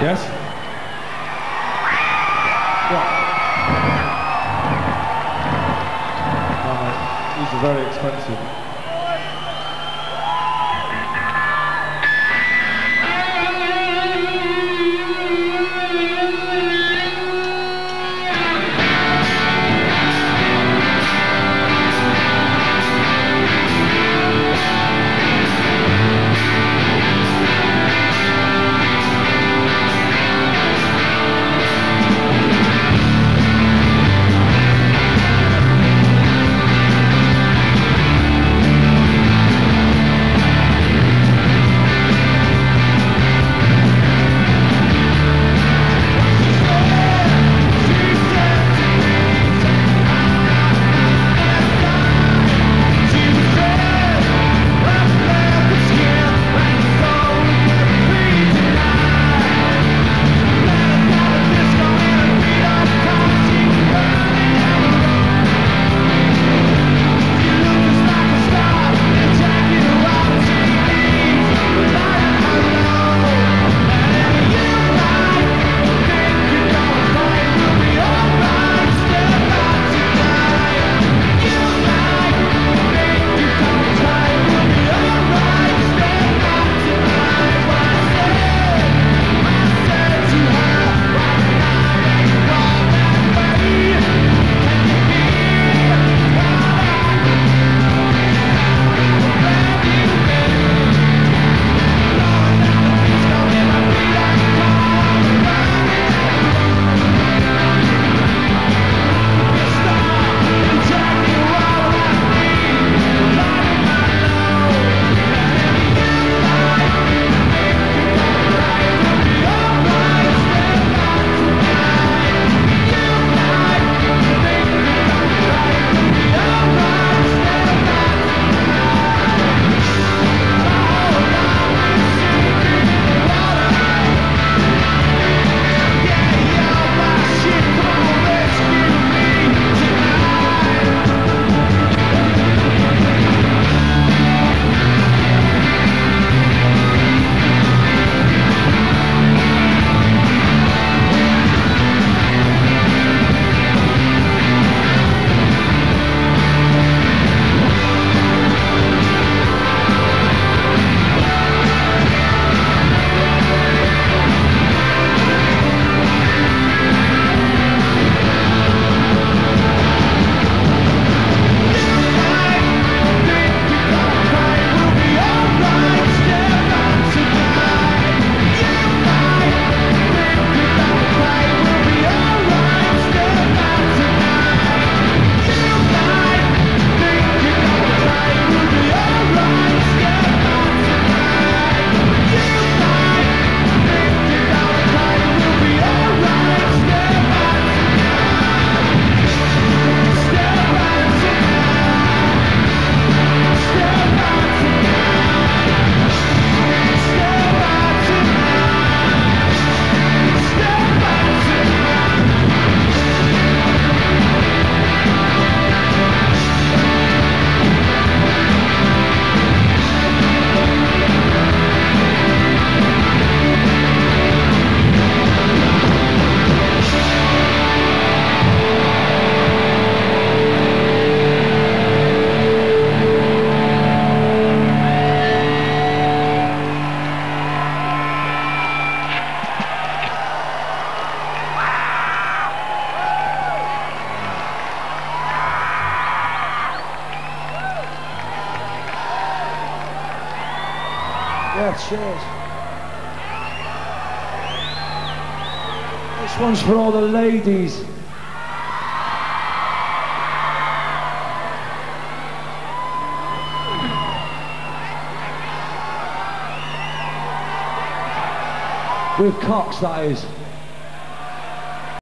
Yes? No, mate. These are very expensive. Cheers. This one's for all the ladies. With cocks, that is.